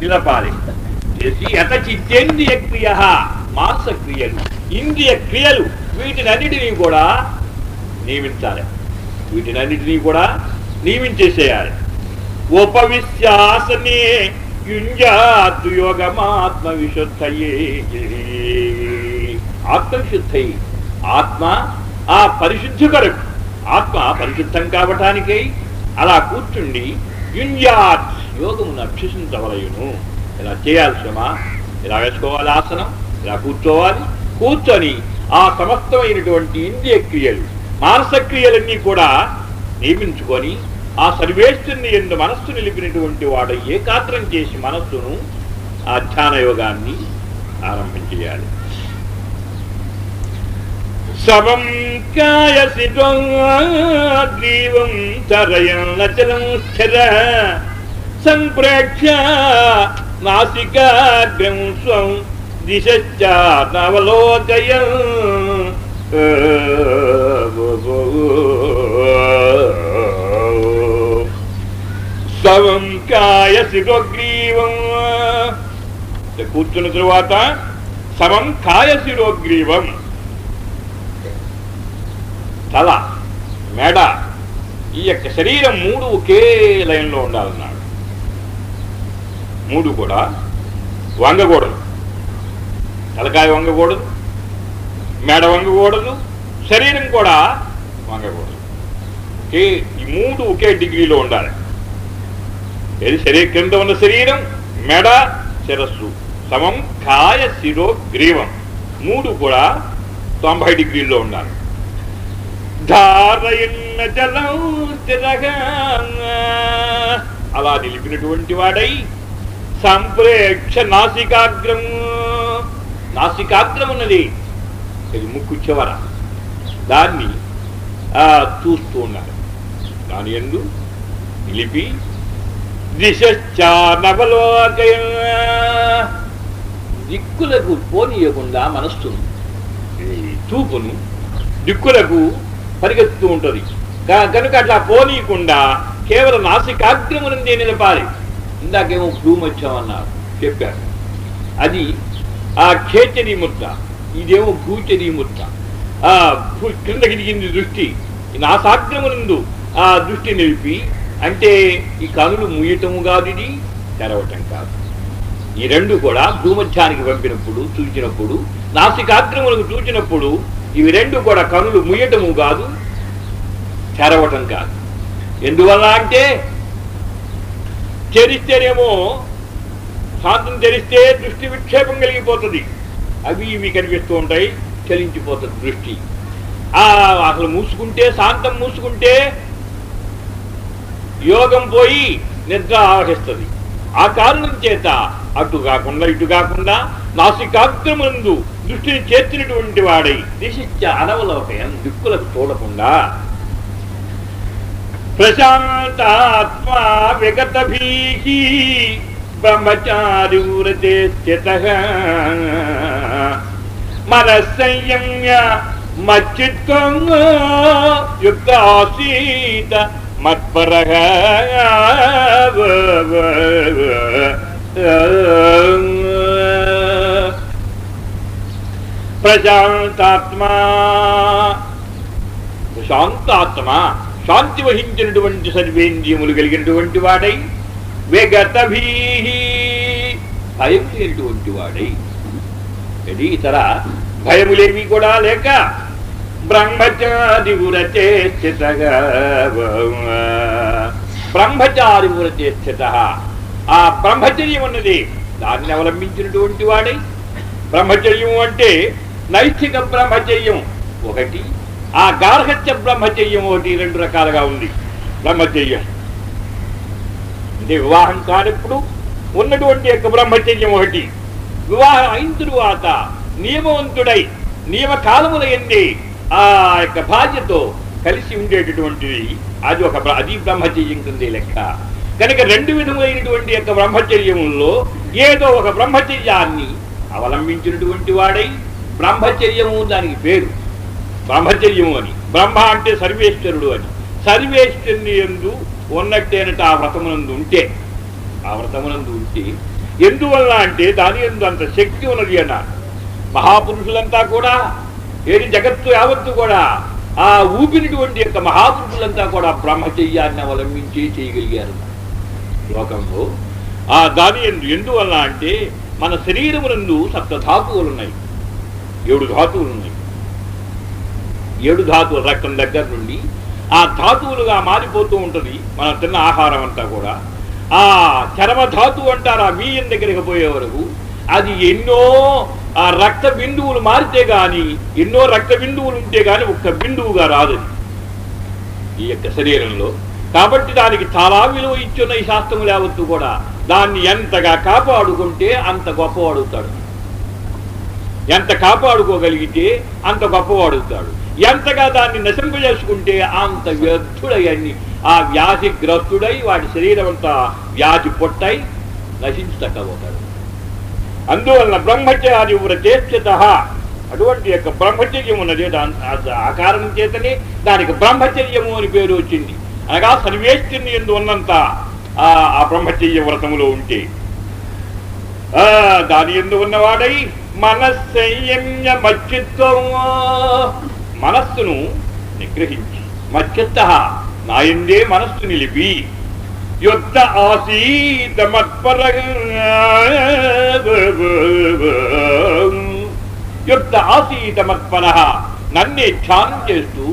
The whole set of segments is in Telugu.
నిలపాలి. చేసి యత చిత్తేంద్రియ క్రియ మాంస క్రియలు ఇంద్రియ క్రియలు వీటినన్నిటినీ కూడా నియమించాలి. వీటినన్నిటినీ కూడా నియమించేసేయాలి. ఉపవిశ్యాసనే యుంజాతు యోగమాత్మ విశుద్ధయే ఆత్మవిశుద్ధయి. ఆత్మ ఆ పరిశుద్ధి కొరకు. ఆత్మ పరిశుద్ధం కావటానికై అలా కూర్చుండి యుంజాత్ యోగమును అభ్యసించవలయును ఇలా చేయాలి శ్రమ ఇలా వేసుకోవాలి ఆసనం? ఇలా కూర్చోవాలి? కూర్చొని ఆ సమస్తమైనటువంటి ఇంద్రియ క్రియలు మానస క్రియలన్నీ కూడా నియమించుకొని ఆ సర్వేశ్వరుని ఎందు మనస్సు నిలిపినటువంటి వాడు ఏకాగ్రం చేసి మనస్సును ఆ ధ్యాన యోగాన్ని ఆరంభించేయాలి శవం శివం గ్రీవం నచలం స్థిర సంప్రేక్ష నాసికాగ్రం స్వం దిశ్చావలోకయ శవం కాయ శిరోగ్రీవం. కూర్చున్న తరువాత సవం కాయ శిరోగ్రీవం. తల మెడ ఈ యొక్క శరీరం మూడు ఒకే లైన్లో ఉండాలన్నాడు. మూడు కూడా వంగకూడదు. తలకాయ వంగకూడదు మెడ వంగకూడదు శరీరం కూడా వంగకూడదు. ఒకే ఈ మూడు ఒకే డిగ్రీలో ఉండాలి. ఏది శరీర క్రింద ఉన్న శరీరం మెడ శిరస్సు. సమం కాయ శిరో గ్రీవం. మూడు కూడా తొంభై డిగ్రీల్లో ఉండాలి. ధారయన్న జలం స్థిరగా అలా నిలిపినటువంటి వాడై సంప్రేక్ష నాసికాగ్రం. నాసికాగ్రం ఉన్నది ఇది ముక్కు చివర. దాన్ని ఆ, చూస్తూ ఉన్నారు దాని ఎందు నిలిపి దిశానవలోకయ దిక్కులకు పోనీయకుండా మనస్సును చూపును దిక్కులకు పరిగెత్తుతూ ఉంటుంది. కనుక అట్లా పోనీయకుండా కేవలం నాసికాగ్రమునందే నిలపాలి. ఇందాకేమో భూమధ్యమన్నారు చెప్పారు. అది ఆ ఖేచరీ ముద్ర ఇదేమో భూచరీ ముద్ర ఆ భూ- క్రిందకి దిగింది దృష్టి ఈ నాసాగ్రమునందు ఆ దృష్టి నిలిపి అంటే ఈ కనులు ముయ్యటము కాదు ఇది తెరవటం కాదు. ఈ రెండు కూడా భూమధ్యానికి పంపినప్పుడు చూచినప్పుడు నాసికాగ్రములకు చూచినప్పుడు ఇవి రెండు కూడా కనులు ముయ్యటము కాదు తెరవటం కాదు. ఎందువల్ల అంటే తెరిస్తేనేమో శాంతం తెరిస్తే దృష్టి విక్షేపం కలిగిపోతుంది. అవి ఇవి కనిపిస్తూ ఉంటాయి చలించిపోతుంది దృష్టి. ఆ అసలు మూసుకుంటే శాంతం మూసుకుంటే యోగం పోయి నిద్ర ఆవహిస్తుంది. ఆ కారణం చేత అటు కాకుండా ఇటు కాకుండా నాసికాగ్రమందు దృష్టిని చేర్చినటువంటి వాడై దిశిచ్చ అనవలోకయం దిక్కులకు చూడకుండా प्रशान्तात्मा विगतभिः ब्रह्मचारिव्रते स्थितः मनः संयम्य मच्चित्वं युक्त आसीत् मत्परः। प्रशान्तात्मा प्रशान्तात्मा శాంతి వహించినటువంటి సర్వేంద్రియములు కలిగినటువంటి వాడై వేగతభీ భయం లేనటువంటి వాడై. ఇది ఇతర భయములేవి కూడా లేక బ్రహ్మచారి వ్రతే బ్రహ్మచారి వ్రతే ఆ బ్రహ్మచర్యం ఉన్నది దాన్ని అవలంబించినటువంటి వాడై. బ్రహ్మచర్యం అంటే నైతిక బ్రహ్మచర్యం ఒకటి ఆ గార్హత్య బ్రహ్మచర్యం ఒకటి రెండు రకాలుగా ఉంది. బ్రహ్మచర్యం. అంటే వివాహం కానప్పుడు ఉన్నటువంటి యొక్క బ్రహ్మచర్యం ఒకటి. వివాహం అయిన తరువాత నియమవంతుడై నియమ కాలముల ఎంది ఆ యొక్క బాధ్యతో కలిసి ఉండేటటువంటిది. అది ఒక అది బ్రహ్మచర్యం కింద లెక్క. కనుక రెండు విధములైనటువంటి యొక్క బ్రహ్మచర్యముల్లో ఏదో ఒక బ్రహ్మచర్యాన్ని అవలంబించినటువంటి వాడై బ్రహ్మచర్యము దానికి పేరు. బ్రహ్మచర్యము అని. బ్రహ్మ అంటే సర్వేశ్వరుడు అని. సర్వేశ్వరుని ఎందు ఉన్నట్టేనట ఆ వ్రతమునందు ఉంటే. ఆ వ్రతమునందు ఉంటే ఎందువల్ల అంటే దాని ఎందు అంత శక్తి ఉన్నది అన్నారు మహాపురుషులంతా కూడా ఏది జగత్తు యావత్తు కూడా ఆ ఊపినటువంటి యొక్క మహాపురుషులంతా కూడా బ్రహ్మచర్యాన్ని అవలంబించి చేయగలిగారు. లోకంలో ఆ దాని ఎందు ఎందువల్ల అంటే మన శరీరమునందు సప్త ధాతువులు ఉన్నాయి ఏడు ధాతువులు ఉన్నాయి ఏడు ధాతువుల రక్తం దగ్గర నుండి ఆ ధాతువులుగా మారిపోతూ ఉంటుంది. మనం తిన్న ఆహారం అంతా కూడా. ఆ చర్మ ధాతువు అంటారు ఆ మీయం దగ్గరికి పోయే వరకు. అది ఎన్నో ఆ రక్త బిందువులు మారితే గాని ఎన్నో రక్త బిందువులు ఉంటే గాని ఒక్క బిందువుగా రాదు ఈ యొక్క శరీరంలో. కాబట్టి దానికి చాలా విలువ ఇచ్చున్న ఈ శాస్త్రములు యావత్తు కూడా. దాన్ని ఎంతగా కాపాడుకుంటే అంత గొప్పవాడుతాడు ఎంత కాపాడుకోగలిగితే అంత గొప్పవాడుతాడు ఎంతగా దాన్ని నశింపజేసుకుంటే అంత వ్యర్థుడై అన్ని ఆ వ్యాధిగ్రస్తుడై వాడి శరీరం అంతా వ్యాధి పొట్టై నశించకపోతాడు అందువలన బ్రహ్మచారి వ్రతేశ్చత అటువంటి యొక్క బ్రహ్మచర్యం ఉన్నది ఆ- కారణం చేతనే దానికి బ్రహ్మచర్యము అని పేరు వచ్చింది. అనగా సర్వేశ్వరుని ఎందు ఉన్నంత ఆ బ్రహ్మచర్య వ్రతములో ఉంటే. ఆ దాని ఎందు ఉన్నవాడై మనస్సంయమ్య మచ్చిత్వము మనస్సును నిగ్రహించి మచ్చిత్త నాయందే మనస్సు నిలిపి యుద్ధ ఆసీత మత్పర యుద్ధ ఆసీత మత్పర నన్నే ధ్యానం చేస్తూ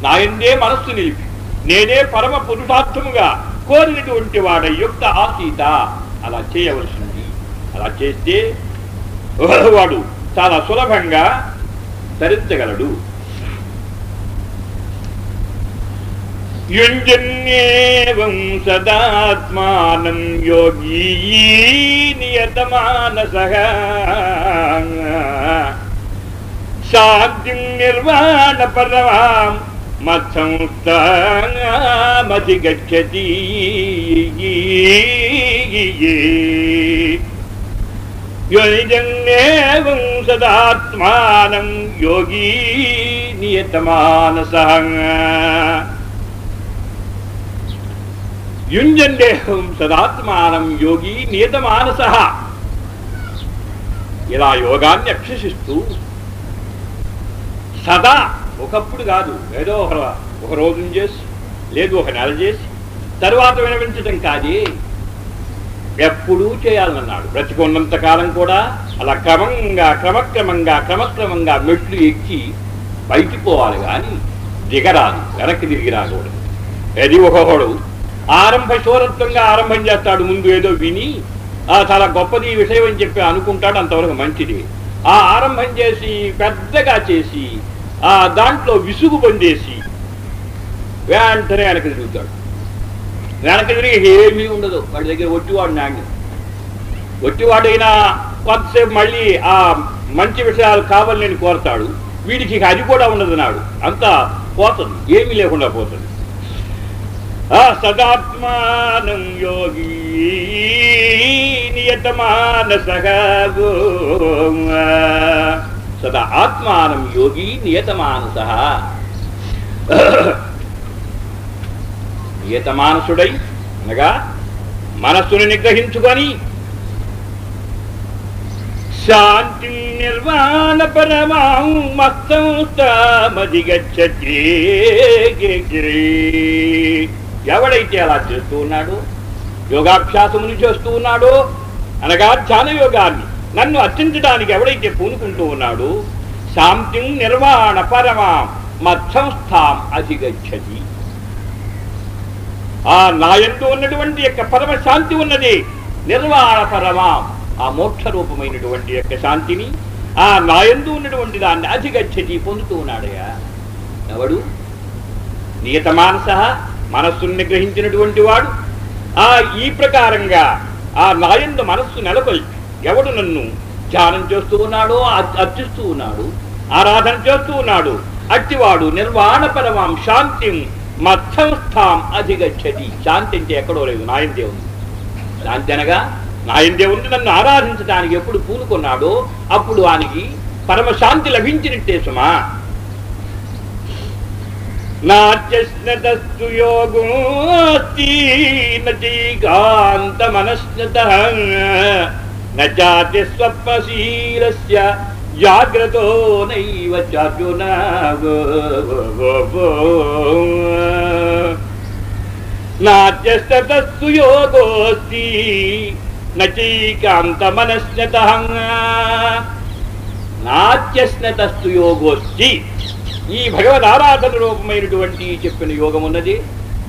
నాయందే మనస్సు నిలిపి నేనే పరమ పురుషార్థముగా కోరినటువంటి వాడ యుక్త ఆసీత. అలా చేయవలసింది. అలా చేస్తే వాడు చాలా సులభంగా ధరించగలడు. యుంజన్యేవం సదాత్మానం యోగీ నియతమానస శాంతిం నిర్వాణ పరమాం మత్సంస్థామతి గచ్చతి యోనిజన్యేవం సదాత్మానం యోగీ నియతమానస యుంజందేహం సదాత్మానం యోగి నియతమానస ఇలా యోగాన్ని అభ్యసిస్తూ సదా ఒకప్పుడు కాదు ఏదో ఒక ఒక రోజు చేసి లేదు ఒక నెల చేసి తరువాత వినవించటం కాదే. ఎప్పుడూ చేయాలన్నాడు. బ్రతికున్నంత కాలం కూడా అలా క్రమంగా క్రమక్రమంగా క్రమక్రమంగా మెట్లు ఎక్కి బయటికి పోవాలి కానీ దిగరాదు వెనక్కి దిగి రాకూడదు. అది ఒకడు ఆరంభ శూరత్వంగా ఆరంభం చేస్తాడు. ముందు ఏదో విని ఆ చాలా గొప్పది ఈ విషయం అని చెప్పి అనుకుంటాడు. అంతవరకు మంచిది. ఆ ఆరంభం చేసి పెద్దగా చేసి ఆ దాంట్లో విసుగు పొందేసి వెంటనే వెనక తిరుగుతాడు. వెనక తిరిగి ఏమీ ఉండదు. వాడి దగ్గర ఒట్టివాడు నాణ్యం. ఒట్టివాడైనా కొంతసేపు మళ్ళీ ఆ మంచి విషయాలు కావాలని కోరతాడు. వీడికి అది కూడా ఉండదు నాడు. అంతా పోతుంది. ఏమీ లేకుండా పోతుంది. సదాత్మానం యోగి నియతమానస సదా ఆత్మానం యోగి నియతమానస నియతమానసుడై అనగా మనస్సును నిగ్రహించుకొని శాంతి నిర్వాణ పరమాం మత్తంస్తామధిగచ్చతి ఎవడైతే అలా చేస్తూ ఉన్నాడో యోగాభ్యాసమును చేస్తూ ఉన్నాడో అనగా ధ్యాన యోగాన్ని నన్ను అర్చించడానికి ఎవడైతే పూనుకుంటూ ఉన్నాడో శాంతి నిర్వాణ పరమాం మత్సంస్థాం అధిగచ్చది ఆ నాయంతో ఉన్నటువంటి యొక్క పరమ శాంతి ఉన్నది. నిర్వాణ పరమాం ఆ మోక్ష రూపమైనటువంటి యొక్క శాంతిని ఆ నాయందు ఉన్నటువంటి దాన్ని అధిగచ్చది పొందుతూ ఉన్నాడయ్యా ఎవడు? నియత మానస మనస్సును గ్రహించినటువంటి వాడు. ఆ ఈ ప్రకారంగా ఆ నాయందు మనస్సు నెలకొల్పి ఎవడు నన్ను ధ్యానం చేస్తూ ఉన్నాడో అర్చిస్తూ ఉన్నాడు ఆరాధన చేస్తూ ఉన్నాడు అట్టివాడు నిర్వాణ పరమాం శాంతిం మత్సంస్థాం అధిగచ్చది శాంతి అంటే ఎక్కడో లేదు నాయందే ఉంది శాంతి అనగా నాయందే ఉంది నన్ను ఆరాధించడానికి ఎప్పుడు పూనుకున్నాడో అప్పుడు వానికి పరమశాంతి లభించినట్టే సుమా. నాట్యస్నతస్తు యోగోస్తి నైకాంతమనస్నత నాతి స్వప్నశీలస్య జాగ్రతో నైవ చార్జున నాట్యస్తతస్తు యోగోస్తి నైకాంతమనస్నత నాట్యస్నతస్తు యోగోస్తి ఈ భగవద్ ఆరాధన రూపమైనటువంటి చెప్పిన యోగం ఉన్నది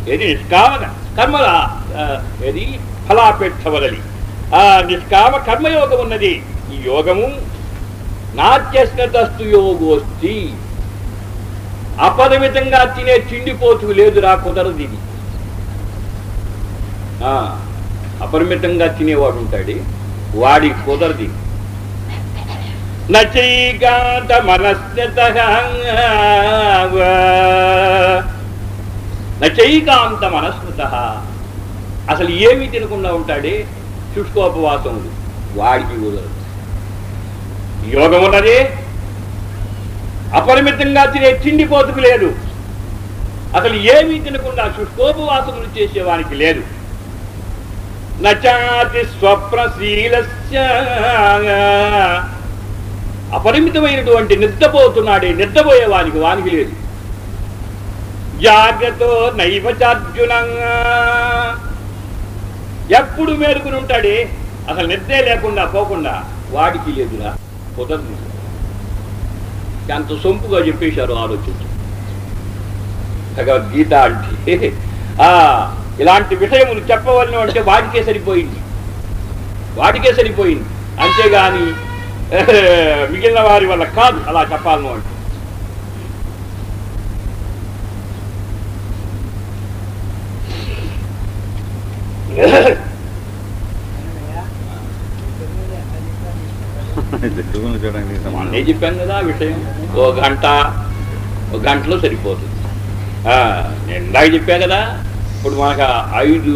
ఏది నిష్కామ కర్మల ఏది ఫలాపేక్ష వదలి ఆ నిష్కామ కర్మయోగం ఉన్నది ఈ యోగము నాట్యస్నతస్తు యోగోస్తి. అపరిమితంగా తినే తిండిపోతు లేదురా కుదరదు ఇది. ఆ, అపరిమితంగా తినేవాడు ఉంటాడు వాడి కుదరది నచైకాంత మనస్యత నచైకాంత మనస్మృత అసలు ఏమి తినకుండా ఉంటాడే శుష్కోపవాసములు వాడికి కుదరదు యోగం ఉన్నది. అపరిమితంగా తినే తిండిపోతుకు లేదు. అసలు ఏమీ తినకుండా శుష్కోపవాసములు చేసేవానికి లేదు. నచాతి స్వప్నశీలస్య. అపరిమితమైనటువంటి నిద్రపోతున్నాడే నిద్రపోయే వానికి వానికి లేదు. జాగ్రత్త నైవచార్జునంగా ఎప్పుడు మేలుకుని ఉంటాడే అసలు నిద్రే లేకుండా పోకుండా వాడికి లేదురా కుదరదు. ఎంత సొంపుగా చెప్పేశారు ఆలోచించు. భగవద్గీత అంటే ఆ ఇలాంటి విషయములు చెప్పవలను అంటే వాడికే సరిపోయింది. వాడికే సరిపోయింది. అంతేగాని మిగిలిన వారి వల్ల కాదు అలా చెప్పాలను అంటే మొన్నే చెప్పాను కదా విషయం. ఓ గంట ఒక గంటలో సరిపోతుంది. ఆ, నేను ఇందాక చెప్పా కదా ఇప్పుడు మనకు ఐదు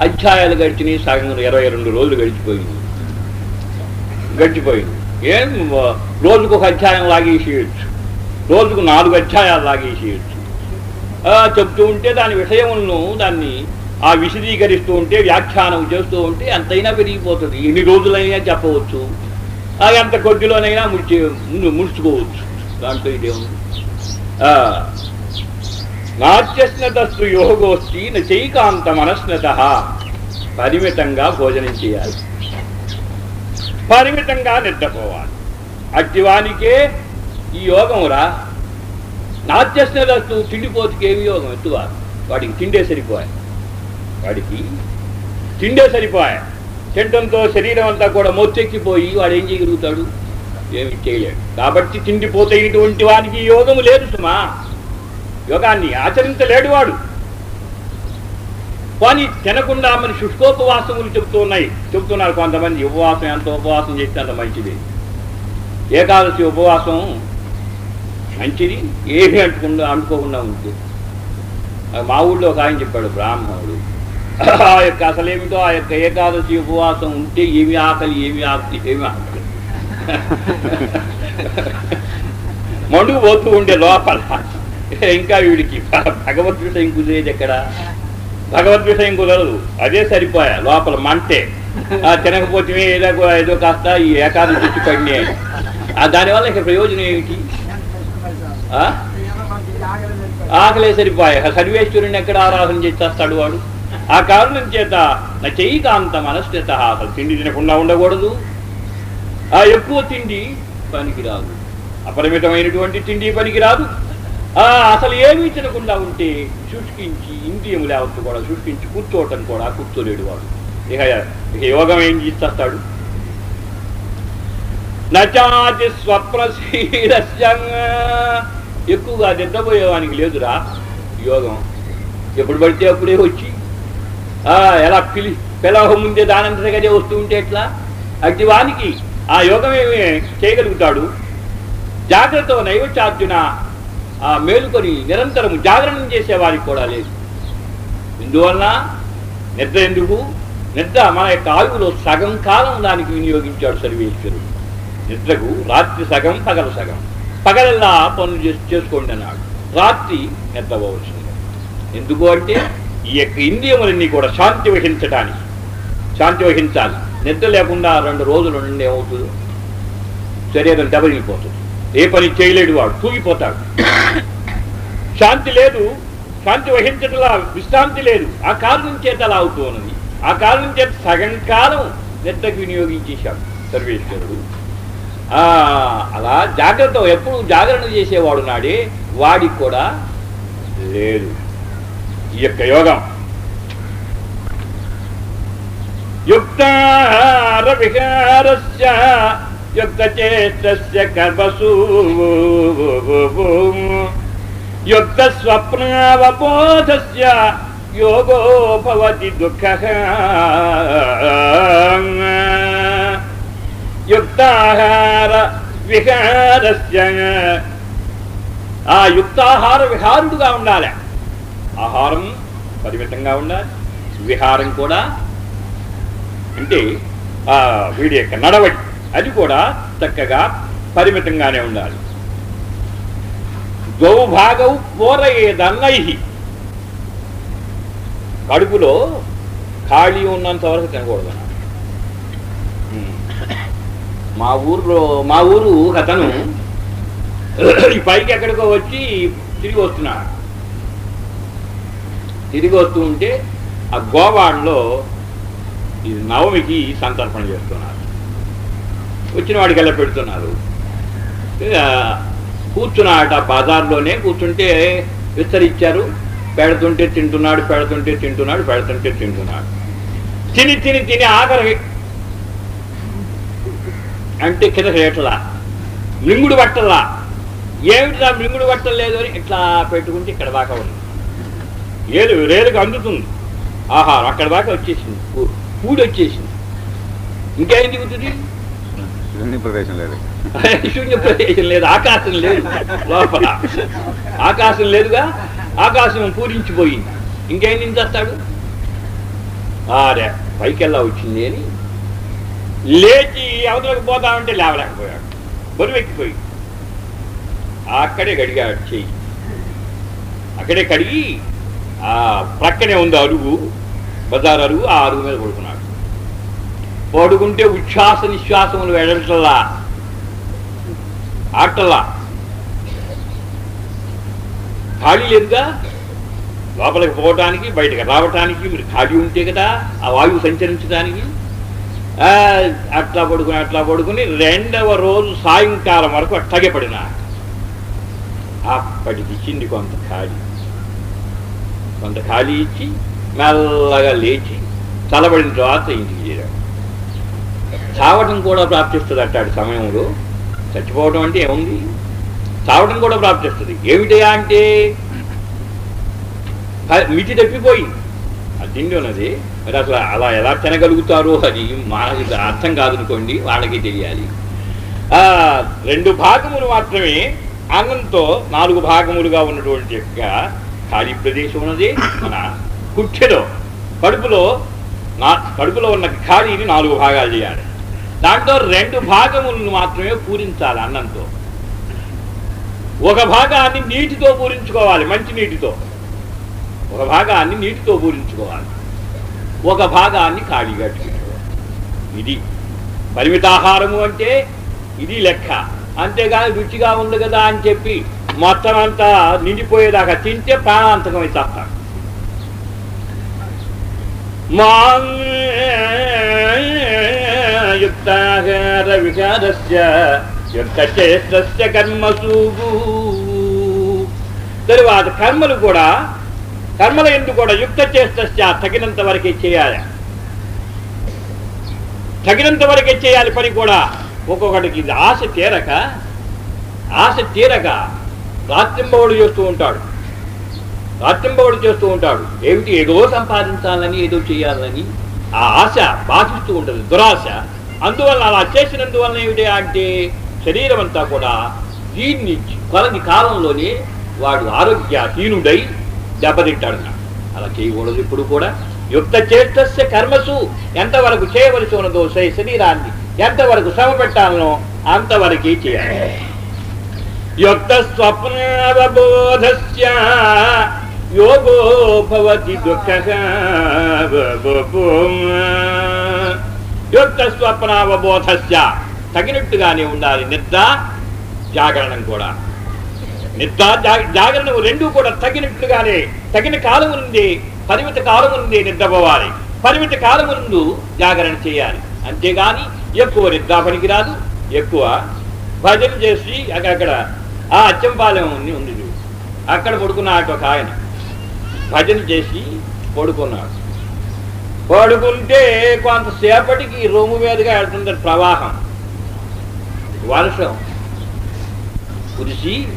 అధ్యాయాలు గడిచినాయి సగం ఇరవై రెండు రోజులు గడిచిపోయింది. గడిచిపోయింది. ఏం రోజుకు ఒక అధ్యాయం లాగేసేయచ్చు. రోజుకు నాలుగు అధ్యాయాలు లాగేసేయచ్చు. చెప్తూ ఉంటే దాని విషయములను దాన్ని ఆ విశదీకరిస్తూ ఉంటే వ్యాఖ్యానం చేస్తూ ఉంటే ఎంతైనా పెరిగిపోతుంది. ఎన్ని రోజులైనా చెప్పవచ్చు. అది ఎంత కొద్దిలోనైనా ముడిచి ముందు ముడుచుకోవచ్చు. దాంట్లో ఇదేముంది ఉంది. నాట్యస్నతస్తు యోగోస్తి నైకాంత మనస్నత పరిమితంగా భోజనం చేయాలి. పరిమితంగా నిద్రపోవాలి. అట్టివానికే ఈ యోగం రా నాట్యస్నతస్తు తిండిపోతుకి ఏమి యోగం? ఎత్తువా వాడికి తిండే సరిపోయాయి వాడికి తిండే సరిపోయాయి తినడంతో శరీరం అంతా కూడా మొత్తెక్కిపోయి వాడు ఏం చేయగలుగుతాడు? ఏమి చేయలేడు. కాబట్టి తిండిపోతైనటువంటి వానికి యోగము లేదు సుమా. యోగాన్ని ఆచరించలేడు వాడు. కానీ తినకుండా మరి శుష్కోపవాసములు చెబుతున్నాయి. చెబుతున్నారు కొంతమంది ఉపవాసం ఎంత? ఉపవాసం చేస్తే అంత మంచిది. ఏకాదశి ఉపవాసం మంచిది ఏమి అంటుకుండా అంటుకోకుండా ఉంటుంది మా ఊళ్ళో ఒక ఆయన చెప్పాడు బ్రాహ్మణుడు. ఆ యొక్క అసలేమిటో ఆ యొక్క ఏకాదశి ఉపవాసం ఉంటే ఏమి ఆకలి ఏమి ఆకలి ఏమి ఆకలి మండుకు పోతూ ఉండే లోపల. ఇంకా వీడికి భగవద్గీత ఇంకుదేది ఎక్కడ? భగవద్ విషయం కుదరదు అదే సరిపోయా లోపల మంటే. తినకపోతే ఏదో ఏదో కాస్త ఈ ఏకాదశి చుట్టూ పడినాయి ఆ దానివల్ల ఇక ప్రయోజనం ఏమిటి? ఆకలే సరిపోయా. సర్వేశ్వరుని ఎక్కడ ఆరాధన చేస్తాడు వాడు? ఆ కారణం చేత నా చేయికాంత మనస్థిత అసలు తిండి తినకుండా ఉండకూడదు. ఆ ఎక్కువ తిండి పనికిరాదు. అపరిమితమైనటువంటి తిండి పనికిరాదు. అసలు ఏమీ తినకుండా ఉంటే శుష్కించి ఇంద్రియములు యావత్తు కూడా శుష్కించి కూర్చోవటం కూడా కూర్చోలేడు వాడు. ఇక ఇక యోగం ఏం చేస్తాడు? నచాతి స్వప్నశీలస్యంగా ఎక్కువగా నిద్రపోయేవానికి లేదురా యోగం. ఎప్పుడు పడితే అప్పుడే వచ్చి ఆ, ఎలా పిలి పిలవ ముందే దానంతటగానే వస్తూ ఉంటే ఎట్లా? అట్టి వానికి ఆ యోగం ఏమి చేయగలుగుతాడు? జాగ్రత్త నైవచార్జున ఆ మేలుకొని నిరంతరం జాగరణం చేసేవారికి కూడా లేదు. ఇందువలన నిద్ర ఎందుకు? నిద్ర మన యొక్క ఆయువులో సగం కాలం దానికి వినియోగించాడు సర్వేశ్వరుడు. నిద్రకు రాత్రి సగం పగల సగం. పగలల్లా పనులు చేసి చేసుకోండి అన్నాడు. రాత్రి నిద్రపోవలసింది. ఎందుకు అంటే ఈ యొక్క ఇంద్రియములన్నీ కూడా శాంతి వహించడానికి శాంతి వహించాలి. నిద్ర లేకుండా రెండు రోజులు నుండి ఏమవుతుంది? శరీరం దెబ్బలిపోతుంది ఏ పని చేయలేడు వాడు. తూగిపోతాడు. శాంతి లేదు. శాంతి వహించటలా విశ్రాంతి లేదు. ఆ కారణం చేత అలా అవుతూ ఉన్నది. ఆ కారణం చేత సగం కాలం నిద్రకు వినియోగించేశాడు సర్వేశ్వరుడు. ఆ, అలా జాగ్రత్త ఎప్పుడు జాగరణ చేసేవాడు నాడే వాడికి కూడా లేదు. ఈ యొక్క యోగం. యుక్తార విహారస్య యుక్త చేష్టస్య కర్మసు యుక్త స్వప్నావబోధస్య దుఃఖ. యుక్తాహార విహారస్య. ఆ యుక్తాహార విహారుడుగా ఉండాలి. ఆహారం పరిమితంగా ఉండాలి. విహారం కూడా. అంటే ఆ వీడి యొక్క నడవడి అది కూడా చక్కగా పరిమితంగానే ఉండాలి. గౌభాగవు పూరయేదన్నై కడుపులో ఖాళీ ఉన్నంత వరకు తినకూడదు మా ఊర్లో మా ఊరు అతను ఈ పైకి ఎక్కడికో వచ్చి తిరిగి వస్తున్నాడు. తిరిగి వస్తూ ఉంటే ఆ గోవాడలో ఇది నవమికి సంతర్పణ చేస్తున్నారు వచ్చిన వాడికి ఎలా పెడుతున్నారు? ఇక కూర్చున్నాడట బజార్లోనే కూర్చుంటే విస్తరించారు పెడుతుంటే తింటున్నాడు పెడుతుంటే తింటున్నాడు పెడుతుంటే తింటున్నాడు. తిని తిని తిని ఆఖరి అంటే కింద రేట్లా మింగుడు పట్టలా ఏమిటిరా మింగుడు పట్టలేదు అని ఇట్లా పెట్టుకుంటే ఇక్కడ దాకా ఉంది. ఏలు రేలుకు అందుతుంది. ఆహారం అక్కడ దాకా వచ్చేసింది. పూడి వచ్చేసింది ఇంకేం దిగుతుంది శూన్య ప్రదేశం లేదు. శూన్య ప్రదేశం లేదు ఆకాశం లేదు. లోపల. ఆకాశం లేదుగా ఆకాశం పూరించిపోయింది. ఇంకేం దించేస్తాడు ఆరే పైకెల్లా వచ్చింది అని లేచి అవతలకు పోతామంటే లేవలేకపోయాడు. బరువెక్కిపోయి అక్కడే గడిగాడు చెయ్యి. అక్కడే కడిగి ఆ ప్రక్కనే ఉంది అరుగు బజార్ అరుగు ఆ అరుగు మీద పడుకున్నాడు. పడుకుంటే ఉచ్ఛ్వాస నిశ్వాసములు వెడటల్లా ఆటలా ఖాళీ లేదుగా లోపలికి పోవటానికి బయటకు రావటానికి మీరు ఖాళీ ఉంటే కదా ఆ వాయువు సంచరించడానికి అట్లా పడుకుని అట్లా పడుకుని రెండవ రోజు సాయంకాలం వరకు అట్లాగే పడిన. అప్పటికి ఇచ్చింది కొంత ఖాళీ. కొంత ఖాళీ ఇచ్చి మెల్లగా లేచి చల్లబడిన తర్వాత ఇంటికి చేరాడు. చావటం కూడా ప్రాప్తిస్తుంది అంటాడు సమయంలో చచ్చిపోవటం అంటే ఏముంది? చావటం కూడా ప్రాప్తిస్తుంది. ఏమిటయా అంటే క- మితి తప్పిపోయింది ఆ ఉన్నది. మరి అసలు అలా ఎలా తినగలుగుతారో అది మనకి అర్థం కాదనుకోండి వాళ్ళకి తెలియాలి. రెండు భాగములు మాత్రమే అన్నంతో నాలుగు భాగములుగా ఉన్నటువంటి యొక్క ఖాళీ ప్రదేశం ఉన్నది. మన కుట్టెలో కడుపులో నా కడుపులో ఉన్న ఖాళీని నాలుగు భాగాలు చేయాలి. దాంట్లో రెండు భాగములను మాత్రమే పూరించాలి అన్నంతో. ఒక భాగాన్ని నీటితో పూరించుకోవాలి మంచి నీటితో. ఒక భాగాన్ని నీటితో పూరించుకోవాలి. ఒక భాగాన్ని ఖాళీగా ఇది పరిమితాహారము అంటే ఇది లెక్క. అంతేగాని రుచిగా ఉంది కదా అని చెప్పి మొత్తం అంతా నిండిపోయేదాకా తింటే ప్రాణాంతకమై చేస్తాను యుక్తాహార వికారస్య యుక్తచేష్టస్య కర్మసు తరువాత కర్మలు కూడా కర్మల ఎందుకు కూడా యుక్త చేష్టస్య తగినంత వరకే చేయాలి. తగినంత వరకే చేయాలి పని కూడా ఒక్కొక్కడికి ఇది ఆశ తీరక ఆశ తీరక రాత్రింబవుడు చేస్తూ ఉంటాడు. రాత్రింబవుడు చేస్తూ ఉంటాడు. ఏమిటి? ఏదో సంపాదించాలని ఏదో చేయాలని. ఆ ఆశ బాధిస్తూ ఉంటుంది దురాశ. అందువల్ల అలా చేసినందువల్ల ఏమిటి అంటే శరీరం అంతా కూడా దీన్ని కొలది కాలంలోనే వాడు ఆరోగ్యహీనుడై దెబ్బతింటాడు అలా చేయకూడదు ఇప్పుడు కూడా. యుక్త చేష్టస్య కర్మసు. ఎంతవరకు చేయవలసి ఉన్నదో శరీరాన్ని ఎంతవరకు శ్రమ పెట్టాలనో అంతవరకే చేయాలి. యుక్త స్వప్నావబోధస్య. యోగో భవతి దుఃఖ యుక్త స్వప్నావబోధస్య తగినట్టుగానే ఉండాలి. నిద్ర జాగరణం కూడా. నిద్ర జాగరణం రెండు కూడా తగినట్టుగానే తగిన కాలం ఉంది పరిమిత కాలం ఉంది నిద్రపోవాలి. పరిమిత కాలం ముందు జాగరణ చేయాలి. అంతేగాని ఎక్కువ నిద్ర పనికిరాదు. ఎక్కువ భజన చేసి అక్కడ ఆ అచ్చంపాలెం ఉంది ఉంది అక్కడ పడుకున్నాడు ఒక ఆయన. భజన చేసి పడుకున్నాడు. పడుకుంటే కొంతసేపటికి రొమ్ము మీదుగా వెళ్తుంది ప్రవాహం. వర్షం. కురిసి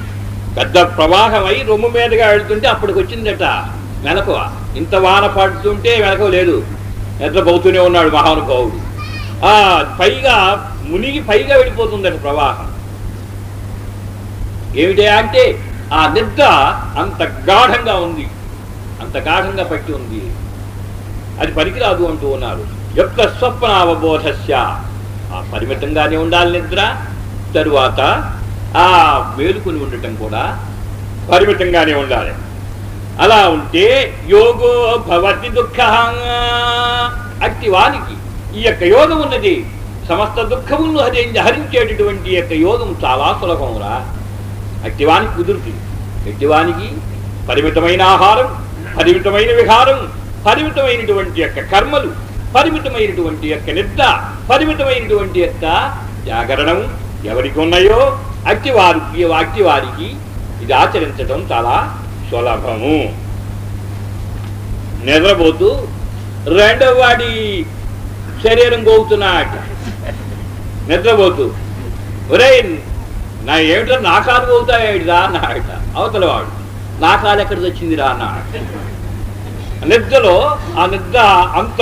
పెద్ద ప్రవాహమై రొమ్ము మీదుగా వెళ్తుంటే అప్పటికి వచ్చిందట మెలకువ. ఇంత వాన పడుతుంటే మెలకువ లేదు. నిద్రపోతూనే ఉన్నాడు మహానుభావుడు. ఆ పైగా మునిగి పైగా వెళ్ళిపోతుందట ప్రవాహం. ఏమిటి అంటే ఆ నిద్ర అంత గాఢంగా ఉంది. అంత గాఢంగా పట్టి ఉంది. అది పనికిరాదు అంటూ ఉన్నారు. యొక్క స్వప్న అవబోధస్య ఆ పరిమితంగానే ఉండాలి నిద్ర. తరువాత ఆ మేలుకొని ఉండటం కూడా పరిమితంగానే ఉండాలి. అలా ఉంటే యోగో భవతి దుఃఖ అట్టి వానికి ఈ యొక్క యోగం ఉన్నది. సమస్త దుఃఖములను హరి హరించేటటువంటి యొక్క యోగం చాలా సులభమురా. అట్టివానికి కుదురుతుంది. ఎట్టివానికి పరిమితమైన ఆహారం పరిమితమైన విహారం పరిమితమైనటువంటి యొక్క కర్మలు పరిమితమైనటువంటి యొక్క నిద్ర పరిమితమైనటువంటి యొక్క జాగరణం ఎవరికి ఉన్నాయో అట్టివారికి అట్టి వారికి ఇది ఆచరించడం చాలా సులభము. నిద్రపోతూ రెండవ వాడి శరీరం గోగుతున్నాట నిద్రపోతూ ఒరేయ్ నా ఏమిటో నా కాలు పోతాయిరా అన్నాడట అవతల వాడు నా కాలు ఎక్కడికి వచ్చిందిరా అన్నాడు నిద్రలో ఆ నిద్ర అంత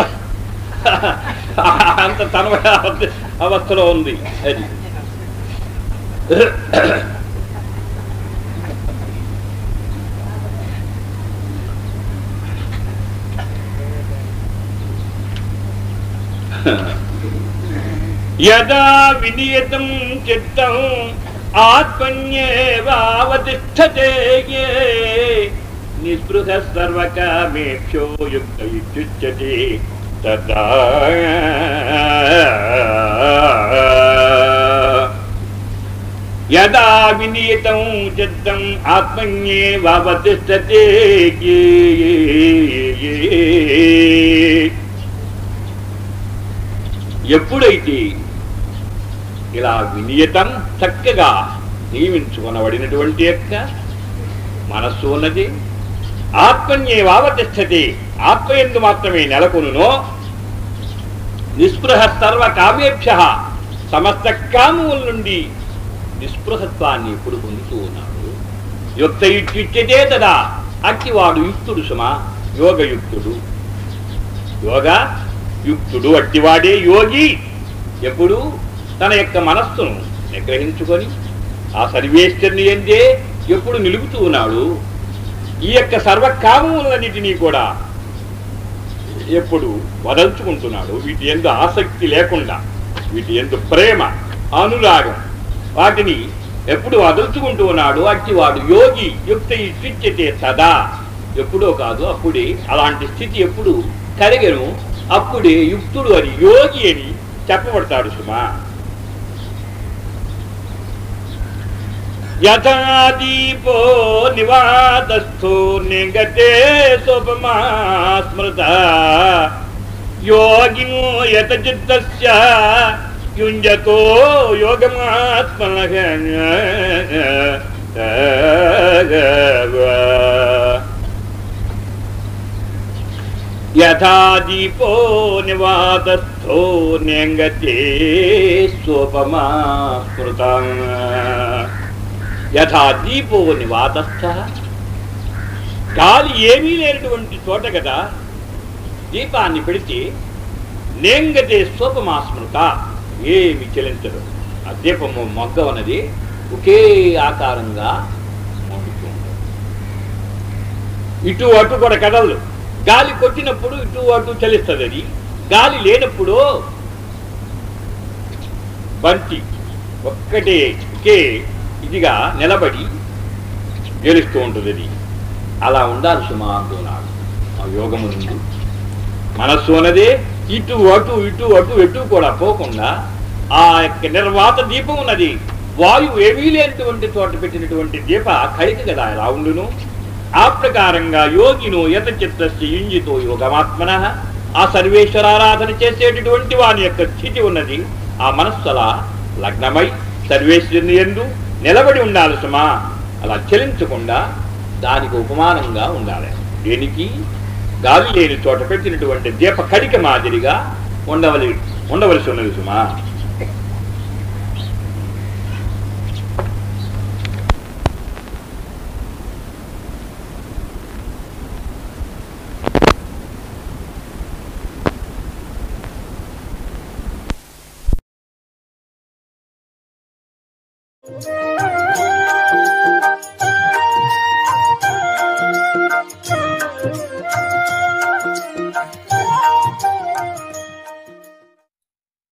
అంత తనమైన అవస్థలో ఉంది. అది. యదా వినియతం చిత్తం ఆత్మన్యేవావతిష్టతే నిస్పృహ సర్వకామేభ్యో యుక్త ఇత్యుచ్యతే తదా. యదా వినియతం చిత్తం ఆత్మన్యేవావతిష్టతే ఎప్పుడైతే ఇలా వినియతం చక్కగా నియమించుకొనబడినటువంటి యొక్క మనస్సు ఉన్నది. ఆత్మన్యేవావతిష్టతి ఆత్మయందు మాత్రమే నెలకొనునో. నిస్పృహ సర్వ కామేభ్య సమస్త కాముల నుండి నిస్పృహత్వాన్ని ఇప్పుడు పొందుతూ ఉన్నాడు. యుక్త ఇత్యుచ్యతే తదా. అట్టివాడు యుక్తుడు సుమా. యోగయుక్తుడు. యోగ యుక్తుడు అట్టివాడే యోగి. ఎప్పుడు? తన యొక్క మనస్సును నిగ్రహించుకొని ఆ సర్వేశ్వరుని ఎందే ఎప్పుడు నిలుపుతూ ఉన్నాడు ఈ యొక్క సర్వకామములన్నిటినీ కూడా ఎప్పుడు వదల్చుకుంటున్నాడు. వీటి ఎందు ఆసక్తి లేకుండా వీటి ఎందు ప్రేమ అనురాగం వాటిని ఎప్పుడు వదల్చుకుంటూ ఉన్నాడు. అట్టివాడు యోగి యుక్త ఇచ్చితే సదా. ఎప్పుడో కాదు అప్పుడే. అలాంటి స్థితి ఎప్పుడు కలిగను అప్పుడే యుక్తుడు అని యోగి అని చెప్పబడతాడు సుమా. యథా దీపో నివాదస్థో నిగతే సోపమా స్మృత యోగినో యత చిత్తస్య యుంజతో యోగమాత్మనః యథా దీపో నివాదస్థో నింగతే సోపమా స్మృతం యథా దీపో నివాతస్థ గాలి ఏమీ లేనటువంటి చోట కదా దీపాన్ని పెడితే నేంగతే సోపమాస్మృత ఏమి చెలించదు. ఆ దీపము మొగ్గ ఉన్నది ఒకే ఆకారంగా మండుతూ ఇటు అటు కూడా కదలదు. గాలి కొట్టినప్పుడు ఇటు అటు చలిస్తుంది అది. గాలి లేనప్పుడు బంతి ఒక్కటే ఒకే ఇదిగా నిలబడి గెలుస్తూ ఉంటుంది అది అలా ఉండాలి సుమా అంటున్నాడు ఆ యోగము నుండి. మనస్సు అన్నదే ఇటు అటు ఇటు అటు ఎటు కూడా పోకుండా ఆ యొక్క నిర్వాత దీపం ఉన్నది. వాయువు ఏమీ లేనటువంటి చోట పెట్టినటువంటి దీప ఖైదు కదా ఎలా ఉండును? ఆ ప్రకారంగా యోగిను యత చిత్తస్య యుంజితో యోగమాత్మన. ఆ సర్వేశ్వరారాధన చేసేటటువంటి వాని యొక్క స్థితి ఉన్నది. ఆ మనస్సు అలా లగ్నమై సర్వేశ్వరుని ఎందు నిలబడి ఉండాలి సుమా. అలా చలించకుండా దానికి ఉపమానంగా ఉండాలి. దేనికి? గాలి లేని చోట పెట్టినటువంటి దీప కడిక మాదిరిగా ఉండవలి ఉండవలసి ఉన్నది సుమా.